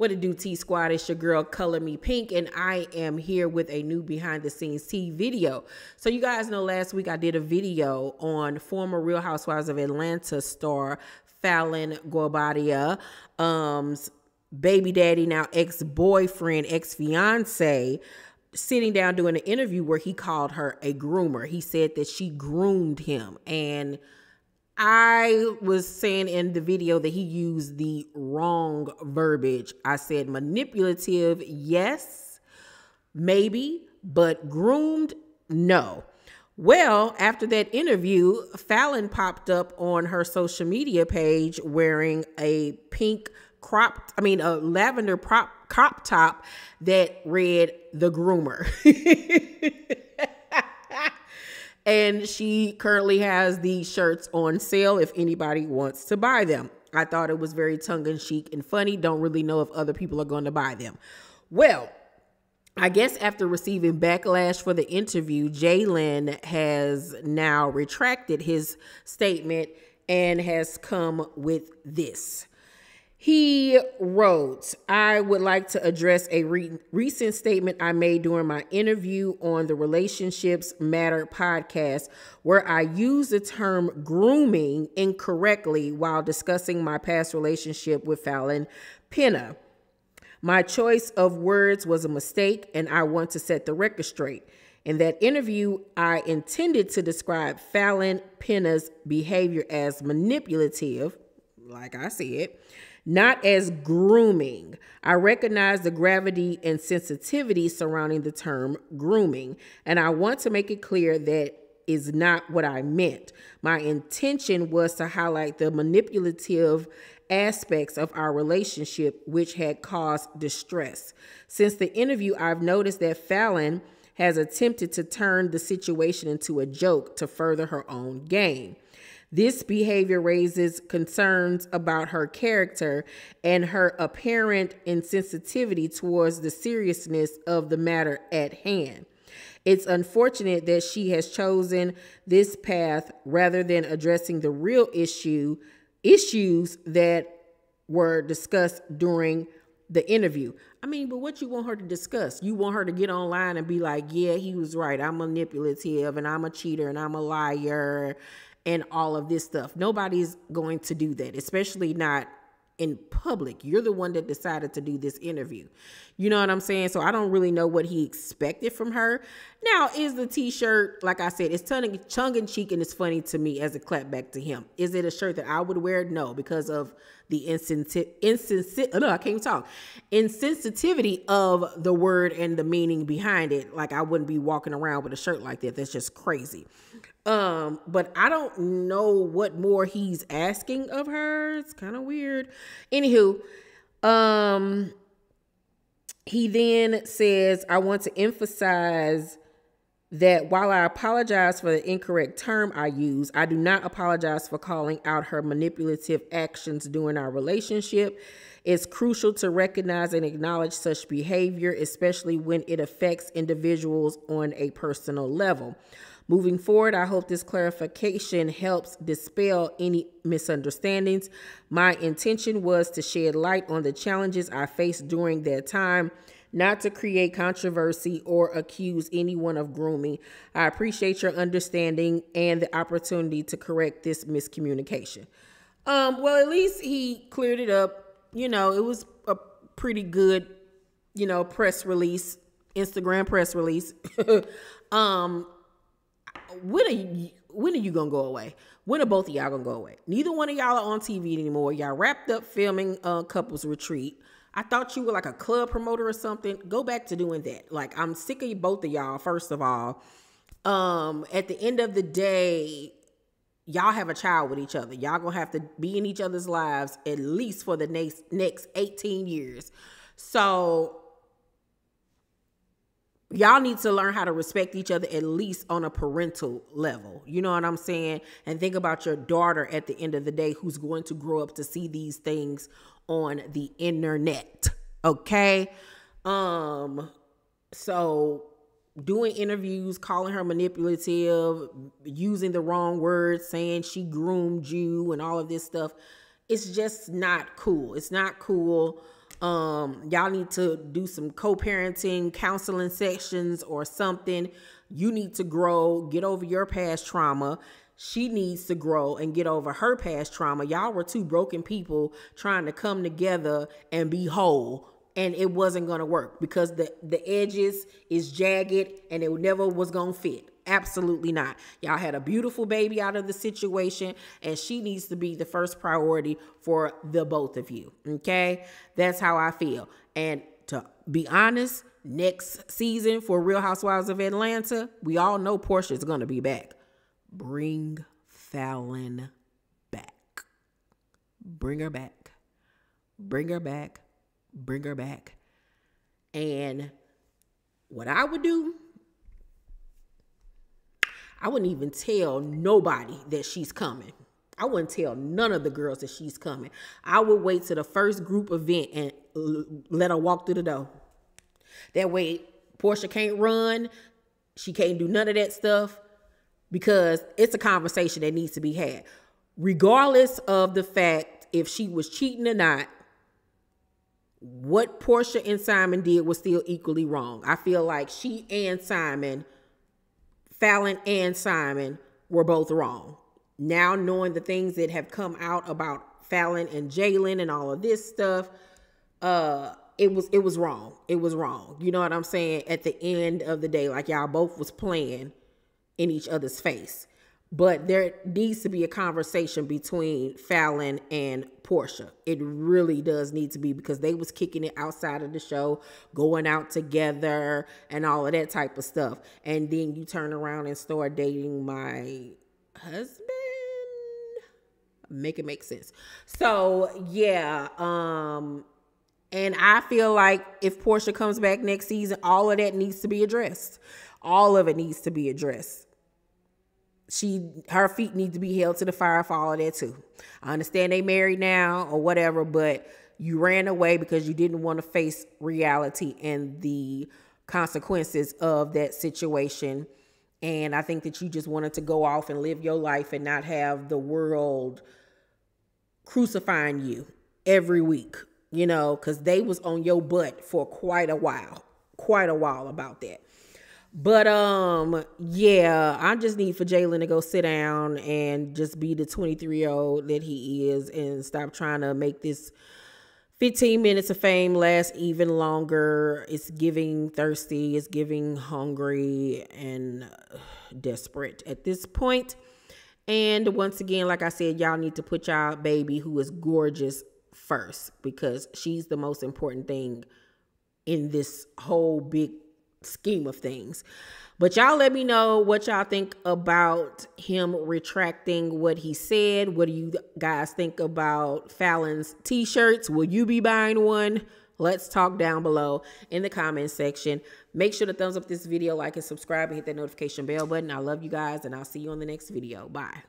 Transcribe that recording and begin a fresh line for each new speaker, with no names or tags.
What it do, Tea Squad? It's your girl, Color Me Pynk, and I am here with a new behind the scenes T video. So, you guys know last week I did a video on former Real Housewives of Atlanta star Falynn Guobadia's um, baby daddy, now ex boyfriend, ex fiance, sitting down doing an interview where he called her a groomer. He said that she groomed him. And I was saying in the video that he used the wrong verbiage. I said manipulative, yes, maybe, but groomed, no. Well, after that interview, Falynn popped up on her social media page wearing a pink crop, I mean, a lavender prop, crop top that read the groomer. and she currently has these shirts on sale if anybody wants to buy them. I thought it was very tongue in cheek and funny. Don't really know if other people are going to buy them. Well, I guess after receiving backlash for the interview, Jaylan has now retracted his statement and has come with this. He wrote, I would like to address a re recent statement I made during my interview on the Relationships Matter podcast, where I used the term grooming incorrectly while discussing my past relationship with Falynn Pina. My choice of words was a mistake, and I want to set the record straight. In that interview, I intended to describe Falynn Pina's behavior as manipulative, like I said not as grooming. I recognize the gravity and sensitivity surrounding the term grooming, and I want to make it clear that is not what I meant. My intention was to highlight the manipulative aspects of our relationship which had caused distress. Since the interview, I've noticed that Falynn has attempted to turn the situation into a joke to further her own gain. This behavior raises concerns about her character and her apparent insensitivity towards the seriousness of the matter at hand. It's unfortunate that she has chosen this path rather than addressing the real issue issues that were discussed during the interview. I mean, but what you want her to discuss? You want her to get online and be like, "Yeah, he was right. I'm manipulative and I'm a cheater and I'm a liar and all of this stuff. Nobody's going to do that, especially not in public. You're the one that decided to do this interview. You know what I'm saying? So I don't really know what he expected from her. Now, is the t-shirt, like I said, it's tongue, tongue in cheek and it's funny to me as a clap back to him. Is it a shirt that I would wear? No, because of the insensitivity, insensi- oh, no, I can't talk. Insensitivity of the word and the meaning behind it. Like I wouldn't be walking around with a shirt like that. That's just crazy. Um, but I don't know what more he's asking of her. It's kind of weird. Anywho, um, he then says, I want to emphasize that while I apologize for the incorrect term I use, I do not apologize for calling out her manipulative actions during our relationship. It's crucial to recognize and acknowledge such behavior, especially when it affects individuals on a personal level. Moving forward, I hope this clarification helps dispel any misunderstandings. My intention was to shed light on the challenges I faced during that time, not to create controversy or accuse anyone of grooming. I appreciate your understanding and the opportunity to correct this miscommunication. Um, well, at least he cleared it up. You know, it was a pretty good, you know, press release, Instagram press release. um, when are you, when are you gonna go away? When are both of y'all gonna go away? Neither one of y'all are on TV anymore. Y'all wrapped up filming uh, couples retreat. I thought you were like a club promoter or something. Go back to doing that. Like I'm sick of you both of y'all. First of all, um, at the end of the day, y'all have a child with each other. Y'all gonna have to be in each other's lives at least for the next next 18 years. So y'all need to learn how to respect each other at least on a parental level. You know what I'm saying? And think about your daughter at the end of the day who's going to grow up to see these things on the internet. Okay? Um so doing interviews, calling her manipulative, using the wrong words, saying she groomed you and all of this stuff, it's just not cool. It's not cool. Um, y'all need to do some co-parenting counseling sessions or something. You need to grow, get over your past trauma. She needs to grow and get over her past trauma. Y'all were two broken people trying to come together and be whole and it wasn't going to work because the the edges is jagged and it never was going to fit absolutely not. Y'all had a beautiful baby out of the situation and she needs to be the first priority for the both of you okay? That's how i feel. And to be honest next season for real housewives of atlanta we all know porsha is going to be back. Bring Falynn back. Bring her back. Bring her back. Bring her back. And what I would do, I wouldn't even tell nobody that she's coming. I wouldn't tell none of the girls that she's coming. I would wait to the first group event and let her walk through the door. That way, Porsha can't run. She can't do none of that stuff because it's a conversation that needs to be had. Regardless of the fact if she was cheating or not, what Porsha and Simon did was still equally wrong. I feel like she and Simon, Falynn and Simon, were both wrong. Now knowing the things that have come out about Falynn and Jaylan and all of this stuff, uh, it was it was wrong. It was wrong. You know what I'm saying? At the end of the day, like y'all both was playing in each other's face. But there needs to be a conversation between Falynn and Porsha. It really does need to be because they was kicking it outside of the show, going out together and all of that type of stuff. And then you turn around and start dating my husband. Make it make sense. So yeah, um, and I feel like if Porsha comes back next season, all of that needs to be addressed. All of it needs to be addressed she her feet need to be held to the fire for all of that too. I understand they married now or whatever, but you ran away because you didn't want to face reality and the consequences of that situation. And I think that you just wanted to go off and live your life and not have the world crucifying you every week, you know, because they was on your butt for quite a while, quite a while about that. But um, yeah, I just need for Jaylan to go sit down and just be the 23 year old that he is and stop trying to make this 15 minutes of fame last even longer. It's giving thirsty, it's giving hungry and desperate at this point. And once again, like I said, y'all need to put y'all baby who is gorgeous first because she's the most important thing in this whole big scheme of things. But y'all let me know what y'all think about him retracting what he said. What do you guys think about Falynn's t-shirts? Will you be buying one? Let's talk down below in the comment section. Make sure to thumbs up this video, like and subscribe, and hit that notification bell button. I love you guys, and I'll see you on the next video. Bye.